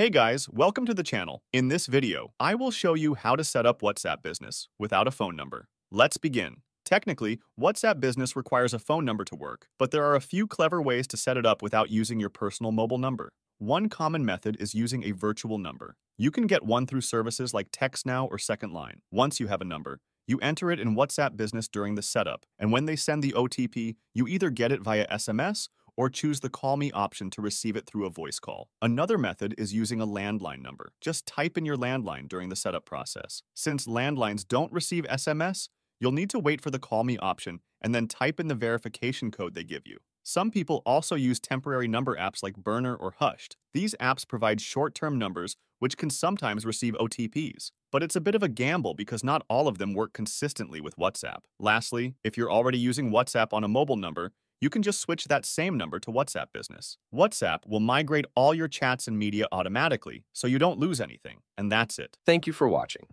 Hey guys, welcome to the channel. In this video, I will show you how to set up WhatsApp Business without a phone number. Let's begin. Technically, WhatsApp Business requires a phone number to work, but there are a few clever ways to set it up without using your personal mobile number. One common method is using a virtual number. You can get one through services like TextNow or Second Line. Once you have a number, you enter it in WhatsApp Business during the setup, and when they send the OTP, you either get it via SMS or choose the Call Me option to receive it through a voice call. Another method is using a landline number. Just type in your landline during the setup process. Since landlines don't receive SMS, you'll need to wait for the Call Me option and then type in the verification code they give you. Some people also use temporary number apps like Burner or Hushed. These apps provide short-term numbers which can sometimes receive OTPs. But it's a bit of a gamble because not all of them work consistently with WhatsApp. Lastly, if you're already using WhatsApp on a mobile number, you can just switch that same number to WhatsApp Business. WhatsApp will migrate all your chats and media automatically, so you don't lose anything. And that's it. Thank you for watching.